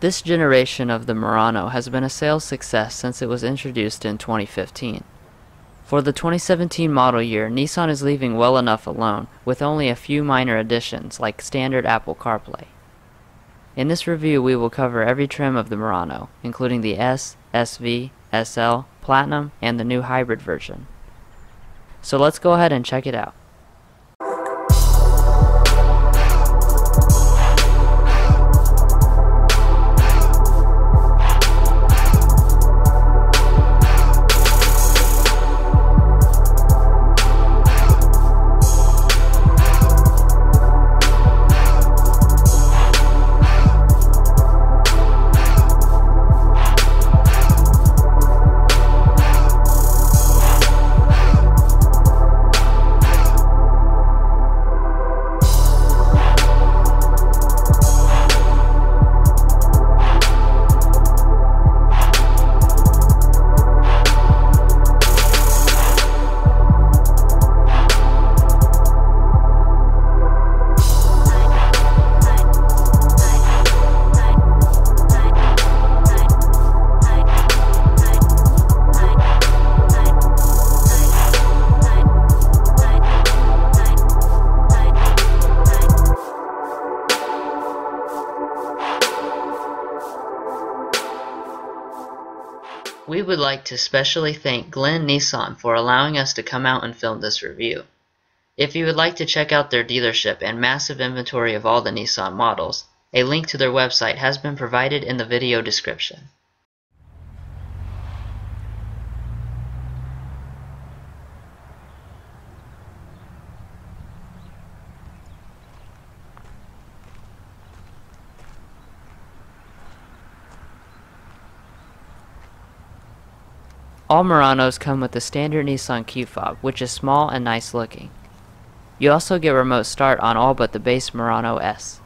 This generation of the Murano has been a sales success since it was introduced in 2015. For the 2017 model year, Nissan is leaving well enough alone, with only a few minor additions like standard Apple CarPlay. In this review, we will cover every trim of the Murano, including the S, SV, SL, Platinum, and the new hybrid version. So let's go ahead and check it out. Like to specially thank Glenn Nissan for allowing us to come out and film this review. If you would like to check out their dealership and massive inventory of all the Nissan models, a link to their website has been provided in the video description. All Muranos come with the standard Nissan Q-Fob, which is small and nice looking. You also get remote start on all but the base Murano S.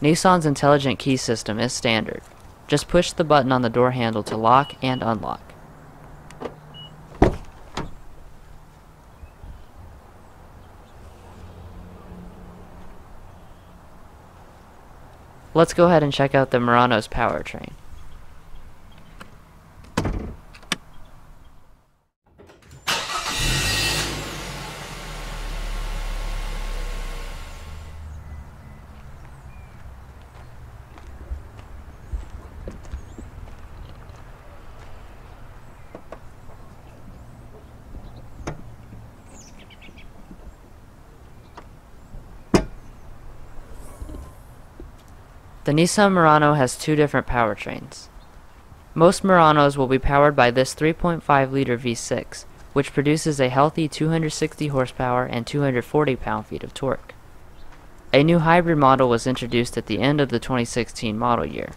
Nissan's intelligent key system is standard. Just push the button on the door handle to lock and unlock. Let's go ahead and check out the Murano's powertrain. Nissan Murano has two different powertrains. Most Muranos will be powered by this 3.5 liter V6, which produces a healthy 260 horsepower and 240 pound-feet of torque. A new hybrid model was introduced at the end of the 2016 model year.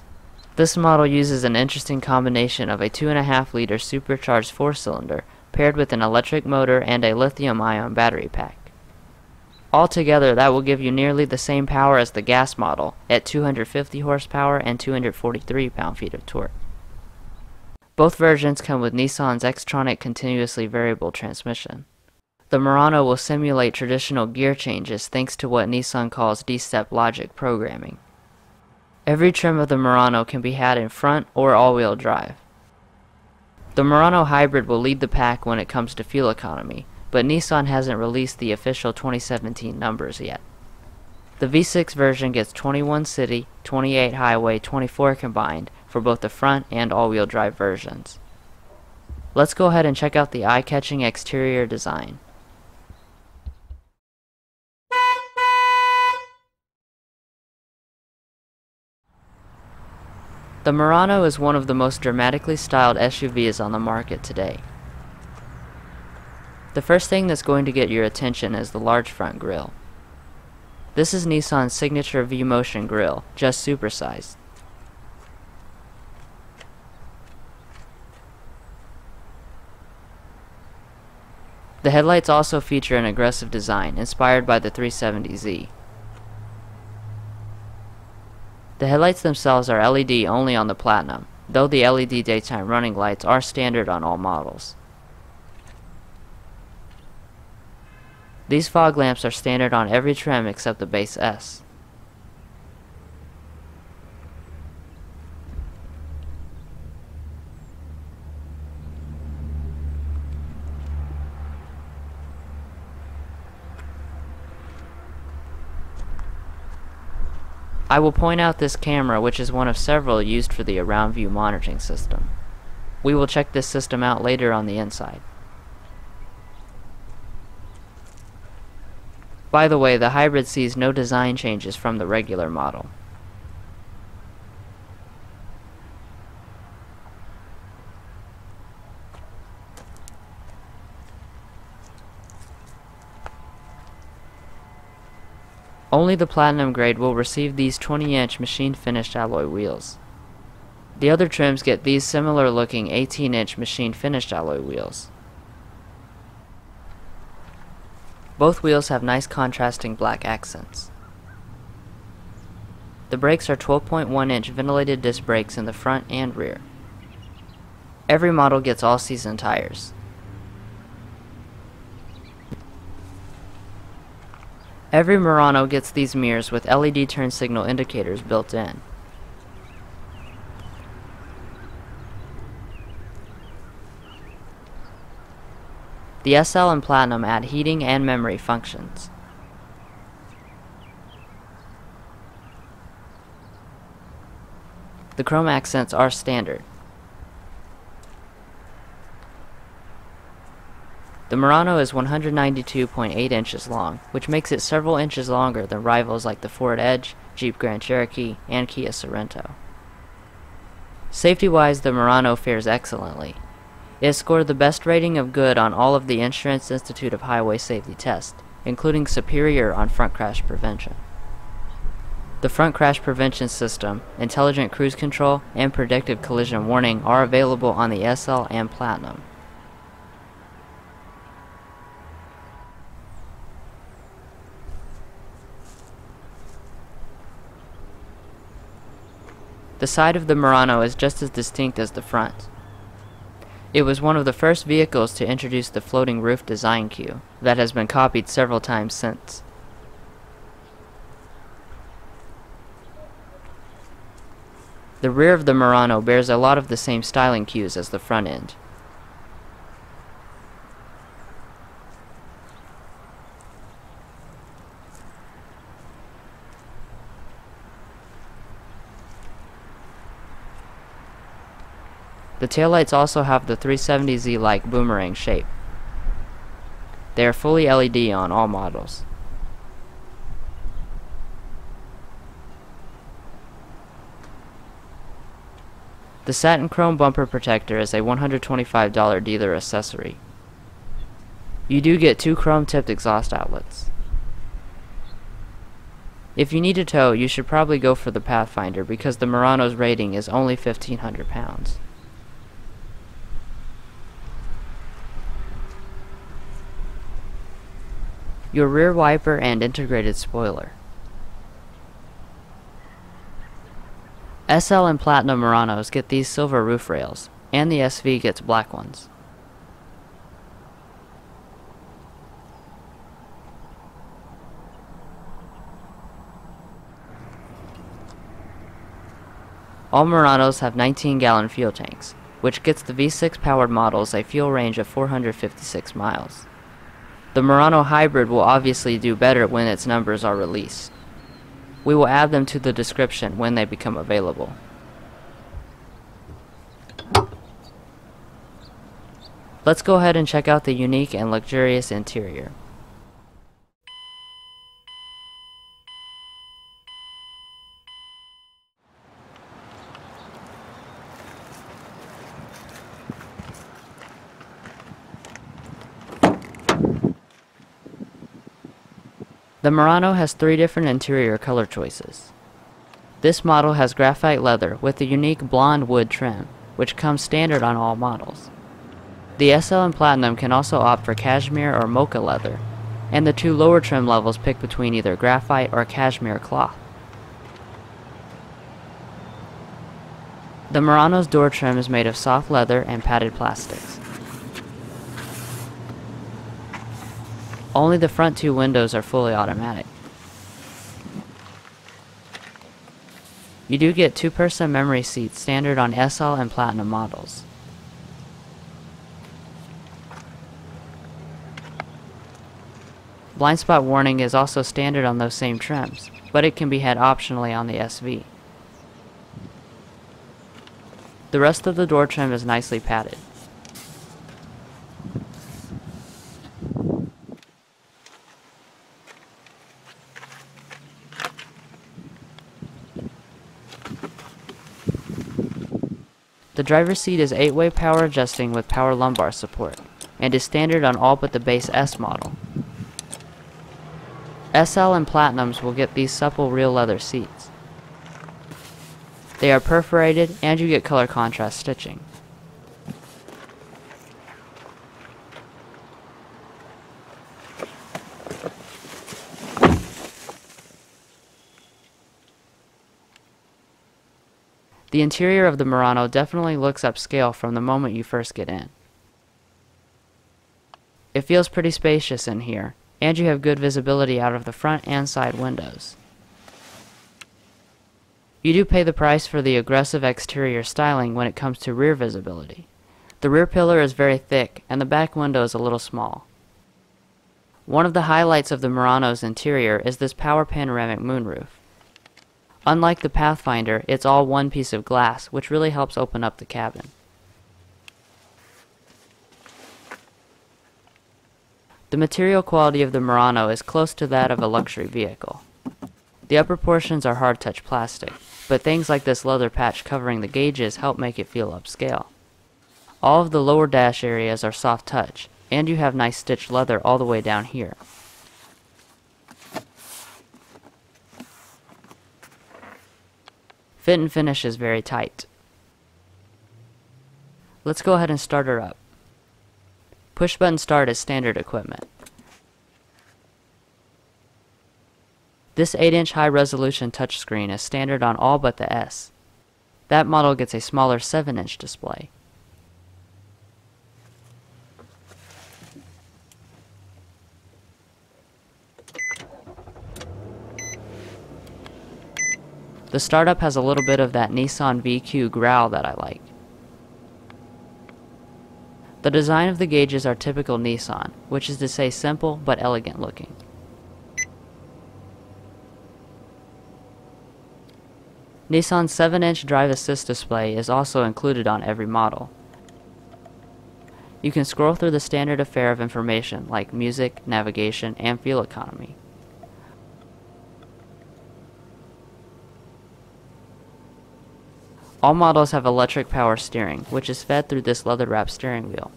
This model uses an interesting combination of a 2.5 liter supercharged four-cylinder paired with an electric motor and a lithium-ion battery pack. Altogether, that will give you nearly the same power as the gas model at 250 horsepower and 243 pound-feet of torque. Both versions come with Nissan's Xtronic continuously variable transmission. The Murano will simulate traditional gear changes thanks to what Nissan calls D-step logic programming. Every trim of the Murano can be had in front or all-wheel drive. The Murano Hybrid will lead the pack when it comes to fuel economy, but Nissan hasn't released the official 2017 numbers yet. The V6 version gets 21 city, 28 highway, 24 combined for both the front and all-wheel drive versions. Let's go ahead and check out the eye-catching exterior design. The Murano is one of the most dramatically styled SUVs on the market today. The first thing that's going to get your attention is the large front grille. This is Nissan's signature V-Motion grille, just supersized. The headlights also feature an aggressive design, inspired by the 370Z. The headlights themselves are LED only on the Platinum, though the LED daytime running lights are standard on all models. These fog lamps are standard on every trim except the base S. I will point out this camera which is one of several used for the around view monitoring system. We will check this system out later on the inside. By the way, the hybrid sees no design changes from the regular model. Only the Platinum grade will receive these 20-inch machine-finished alloy wheels. The other trims get these similar-looking 18-inch machine-finished alloy wheels. Both wheels have nice contrasting black accents. The brakes are 12.1 inch ventilated disc brakes in the front and rear. Every model gets all-season tires. Every Murano gets these mirrors with LED turn signal indicators built in. The SL and Platinum add heating and memory functions. The chrome accents are standard. The Murano is 192.8 inches long, which makes it several inches longer than rivals like the Ford Edge, Jeep Grand Cherokee, and Kia Sorento. Safety-wise, the Murano fares excellently. It scored the best rating of good on all of the Insurance Institute of Highway Safety tests, including superior on front crash prevention. The front crash prevention system, intelligent cruise control, and predictive collision warning are available on the SL and Platinum. The side of the Murano is just as distinct as the front. It was one of the first vehicles to introduce the floating roof design cue that has been copied several times since. The rear of the Murano bears a lot of the same styling cues as the front end. The taillights also have the 370Z-like boomerang shape. They are fully LED on all models. The satin chrome bumper protector is a $125 dealer accessory. You do get two chrome tipped exhaust outlets. If you need a tow, you should probably go for the Pathfinder because the Murano's rating is only 1500 pounds. Your rear wiper and integrated spoiler. SL and Platinum Muranos get these silver roof rails, and the SV gets black ones. All Muranos have 19 gallon fuel tanks, which gets the V6 powered models a fuel range of 456 miles. The Murano Hybrid will obviously do better when its numbers are released. We will add them to the description when they become available. Let's go ahead and check out the unique and luxurious interior. The Murano has three different interior color choices. This model has graphite leather with a unique blonde wood trim, which comes standard on all models. The SL and Platinum can also opt for cashmere or mocha leather, and the two lower trim levels pick between either graphite or cashmere cloth. The Murano's door trim is made of soft leather and padded plastics. Only the front two windows are fully automatic. You do get two-person memory seats standard on SL and Platinum models. Blind spot warning is also standard on those same trims, but it can be had optionally on the SV. The rest of the door trim is nicely padded. Driver's seat is 8-way power adjusting with power lumbar support, and is standard on all but the base S model. SL and Platinums will get these supple real leather seats. They are perforated and you get color contrast stitching. The interior of the Murano definitely looks upscale from the moment you first get in. It feels pretty spacious in here, and you have good visibility out of the front and side windows. You do pay the price for the aggressive exterior styling when it comes to rear visibility. The rear pillar is very thick and the back window is a little small. One of the highlights of the Murano's interior is this power panoramic moonroof. Unlike the Pathfinder, it's all one piece of glass, which really helps open up the cabin. The material quality of the Murano is close to that of a luxury vehicle. The upper portions are hard-touch plastic, but things like this leather patch covering the gauges help make it feel upscale. All of the lower dash areas are soft touch, and you have nice stitched leather all the way down here. Fit and finish is very tight. Let's go ahead and start her up. Push button start is standard equipment. This 8-inch high-resolution touchscreen is standard on all but the S. That model gets a smaller 7-inch display. The startup has a little bit of that Nissan VQ growl that I like. The design of the gauges are typical Nissan, which is to say simple but elegant looking. Nissan's 7-inch drive assist display is also included on every model. You can scroll through the standard affair of information like music, navigation, and fuel economy. All models have electric power steering, which is fed through this leather-wrapped steering wheel.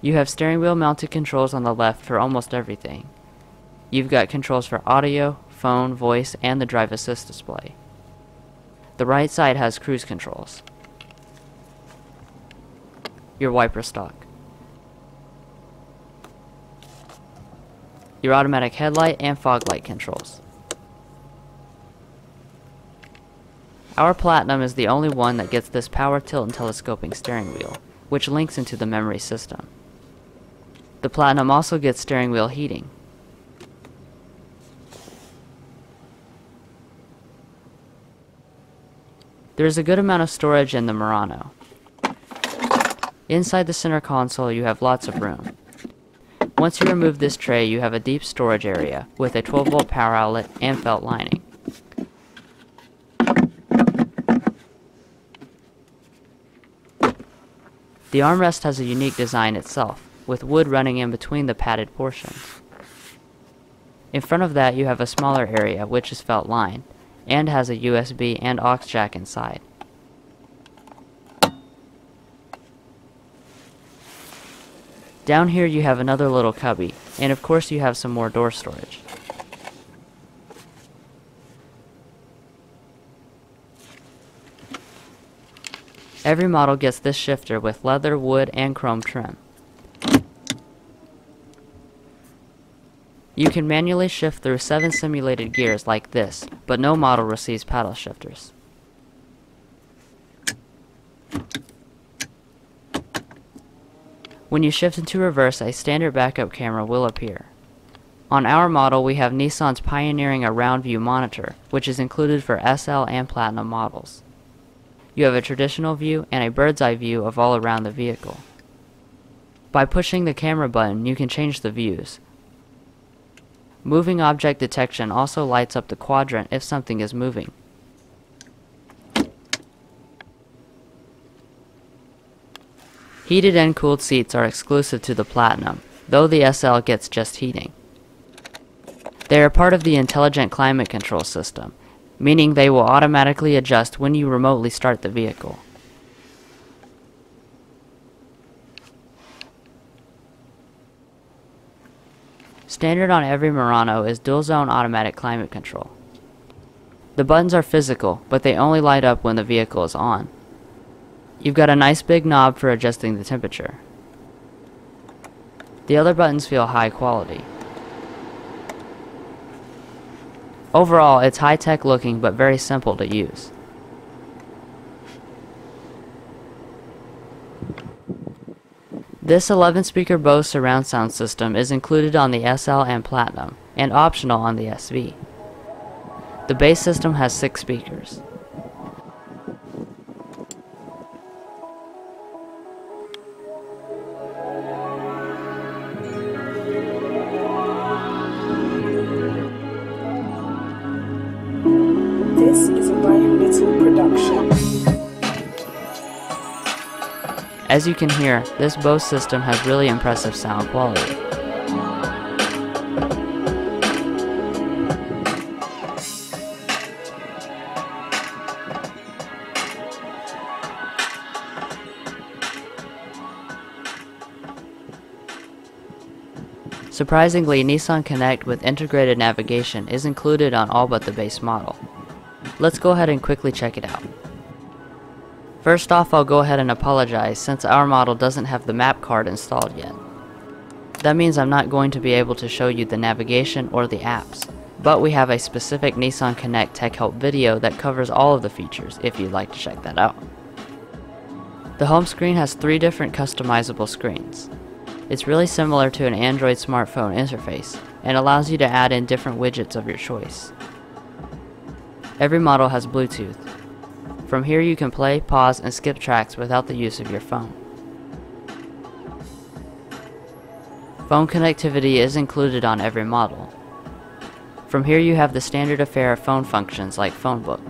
You have steering wheel mounted controls on the left for almost everything. You've got controls for audio, phone, voice, and the drive assist display. The right side has cruise controls. Your wiper stalk. Your automatic headlight and fog light controls. Our Platinum is the only one that gets this power tilt and telescoping steering wheel, which links into the memory system. The Platinum also gets steering wheel heating. There is a good amount of storage in the Murano. Inside the center console you have lots of room. Once you remove this tray, you have a deep storage area with a 12 volt power outlet and felt lining. The armrest has a unique design itself, with wood running in between the padded portions. In front of that you have a smaller area which is felt lined, and has a USB and aux jack inside. Down here you have another little cubby, and of course you have some more door storage. Every model gets this shifter with leather, wood, and chrome trim. You can manually shift through 7 simulated gears like this, but no model receives paddle shifters. When you shift into reverse, a standard backup camera will appear. On our model, we have Nissan's pioneering Around View monitor, which is included for SL and Platinum models. You have a traditional view and a bird's eye view of all around the vehicle. By pushing the camera button, you can change the views. Moving object detection also lights up the quadrant if something is moving. Heated and cooled seats are exclusive to the Platinum, though the SL gets just heating. They are part of the intelligent climate control system, meaning they will automatically adjust when you remotely start the vehicle. Standard on every Murano is dual zone automatic climate control. The buttons are physical, but they only light up when the vehicle is on. You've got a nice big knob for adjusting the temperature. The other buttons feel high quality. Overall, it's high-tech looking but very simple to use. This 11-speaker Bose surround sound system is included on the SL and Platinum, and optional on the SV. The base system has 6 speakers. You can hear, this Bose system has really impressive sound quality. Surprisingly, Nissan Connect with integrated navigation is included on all but the base model. Let's go ahead and quickly check it out. First off, I'll go ahead and apologize since our model doesn't have the map card installed yet. That means I'm not going to be able to show you the navigation or the apps, but we have a specific Nissan Connect Tech Help video that covers all of the features if you'd like to check that out. The home screen has three different customizable screens. It's really similar to an Android smartphone interface and allows you to add in different widgets of your choice. Every model has Bluetooth. From here you can play, pause, and skip tracks without the use of your phone. Phone connectivity is included on every model. From here you have the standard affair of phone functions like phone book.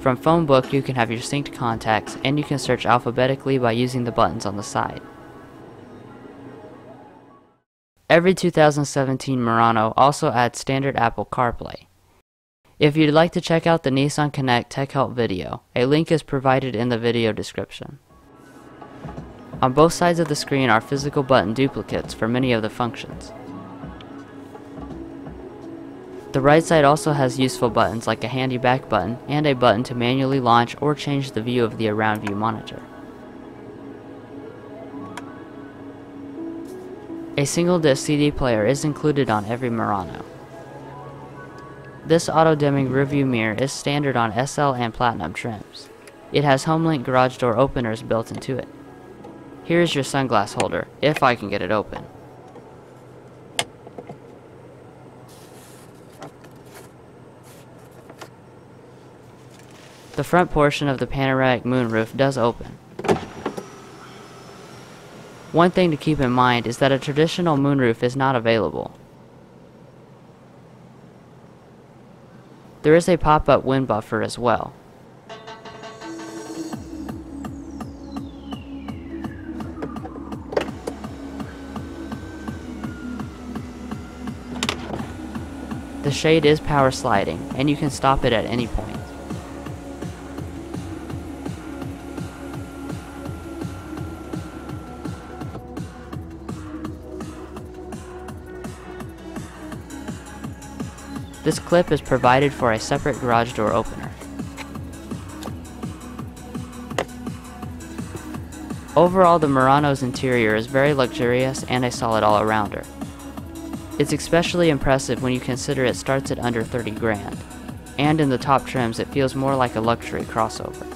From phone book you can have your synced contacts and you can search alphabetically by using the buttons on the side. Every 2017 Murano also adds standard Apple CarPlay. If you'd like to check out the Nissan Connect Tech Help video, a link is provided in the video description. On both sides of the screen are physical button duplicates for many of the functions. The right side also has useful buttons like a handy back button and a button to manually launch or change the view of the around view monitor. A single disc CD player is included on every Murano. This auto-dimming rearview mirror is standard on SL and Platinum trims. It has HomeLink garage door openers built into it. Here is your sunglass holder, if I can get it open. The front portion of the panoramic moonroof does open. One thing to keep in mind is that a traditional moonroof is not available. There is a pop-up wind buffer as well. The shade is power sliding, and you can stop it at any point. This clip is provided for a separate garage door opener. Overall, the Murano's interior is very luxurious and a solid all-arounder. It's especially impressive when you consider it starts at under 30 grand, and in the top trims it feels more like a luxury crossover.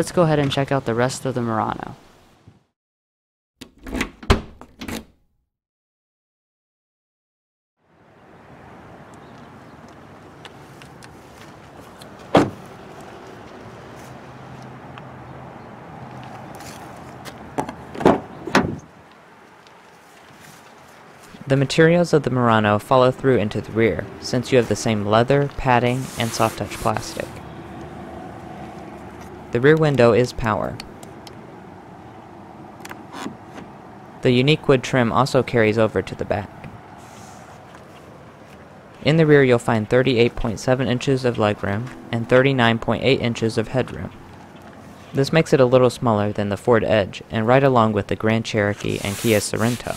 Let's go ahead and check out the rest of the Murano. The materials of the Murano follow through into the rear, since you have the same leather, padding, and soft touch plastic. The rear window is power. The unique wood trim also carries over to the back. In the rear you'll find 38.7 inches of legroom and 39.8 inches of headroom. This makes it a little smaller than the Ford Edge and right along with the Grand Cherokee and Kia Sorento.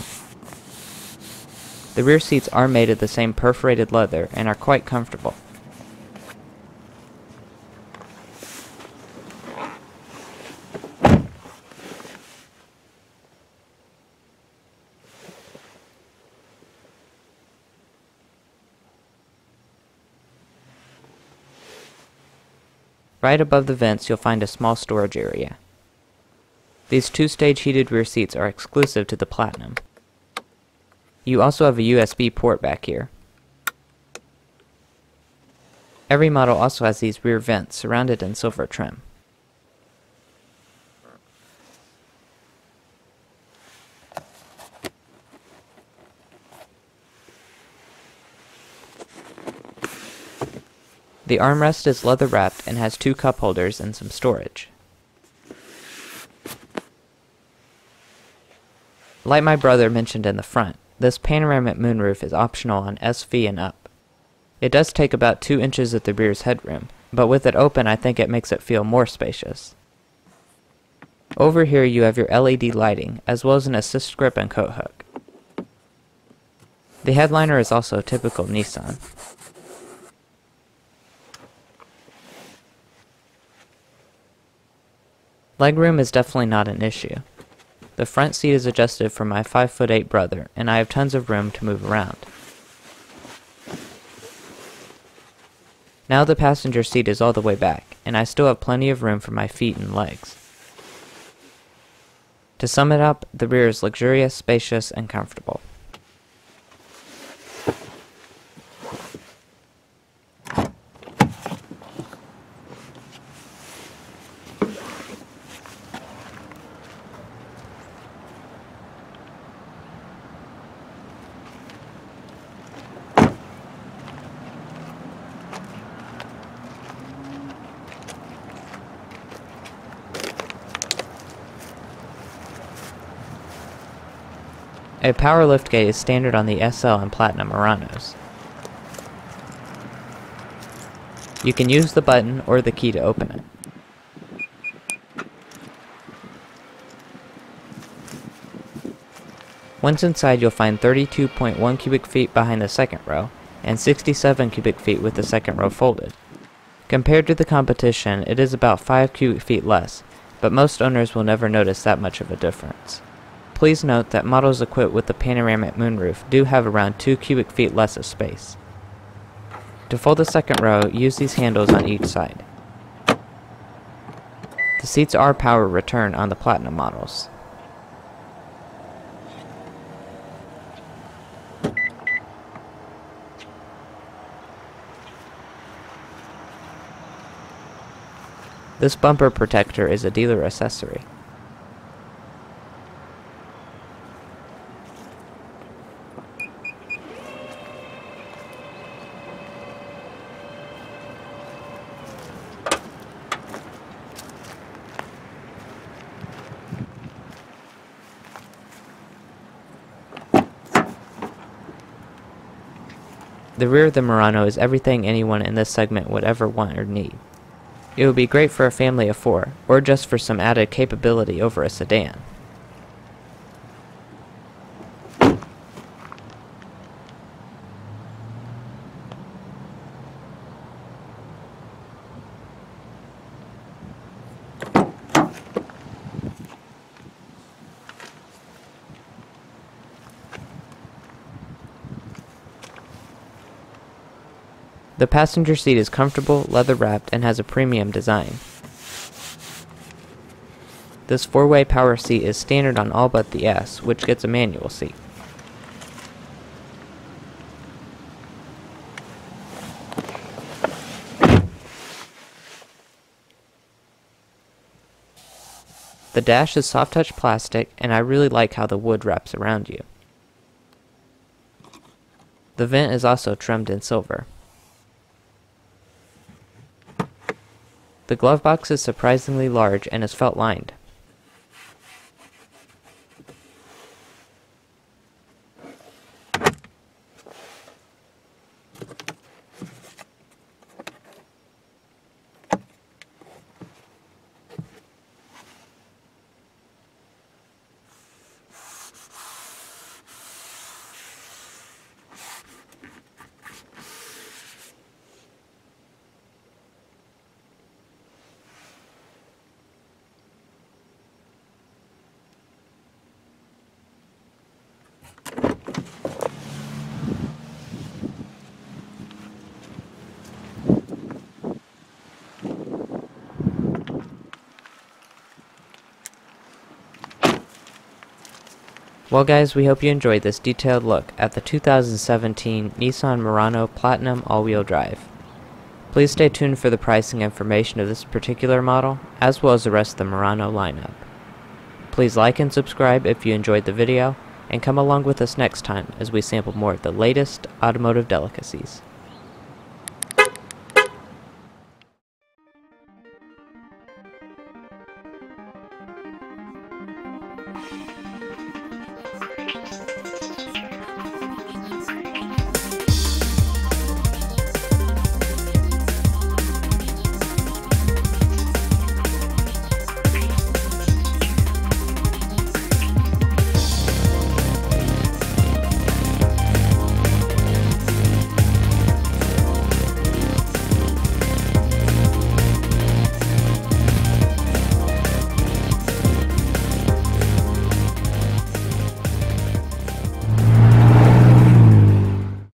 The rear seats are made of the same perforated leather and are quite comfortable. Right above the vents you'll find a small storage area. These two-stage heated rear seats are exclusive to the Platinum. You also have a USB port back here. Every model also has these rear vents surrounded in silver trim. The armrest is leather wrapped and has two cup holders and some storage. Like my brother mentioned in the front, this panoramic moonroof is optional on SV and up. It does take about 2 inches at the rear's headroom, but with it open I think it makes it feel more spacious. Over here you have your LED lighting, as well as an assist grip and coat hook. The headliner is also typical Nissan. Legroom is definitely not an issue. The front seat is adjusted for my 5 foot 8 brother, and I have tons of room to move around. Now the passenger seat is all the way back, and I still have plenty of room for my feet and legs. To sum it up, the rear is luxurious, spacious, and comfortable. A power liftgate is standard on the SL and Platinum Muranos. You can use the button or the key to open it. Once inside you'll find 32.1 cubic feet behind the second row, and 67 cubic feet with the second row folded. Compared to the competition, it is about 5 cubic feet less, but most owners will never notice that much of a difference. Please note that models equipped with the panoramic moonroof do have around 2 cubic feet less of space. To fold the second row, use these handles on each side. The seats are power return on the Platinum models. This bumper protector is a dealer accessory. The rear of the Murano is everything anyone in this segment would ever want or need. It would be great for a family of four, or just for some added capability over a sedan. The passenger seat is comfortable, leather wrapped, and has a premium design. This four-way power seat is standard on all but the S, which gets a manual seat. The dash is soft touch plastic, and I really like how the wood wraps around you. The vent is also trimmed in silver. The glove box is surprisingly large and is felt lined. Well guys, we hope you enjoyed this detailed look at the 2017 Nissan Murano Platinum all-wheel drive. Please stay tuned for the pricing information of this particular model, as well as the rest of the Murano lineup. Please like and subscribe if you enjoyed the video, and come along with us next time as we sample more of the latest automotive delicacies.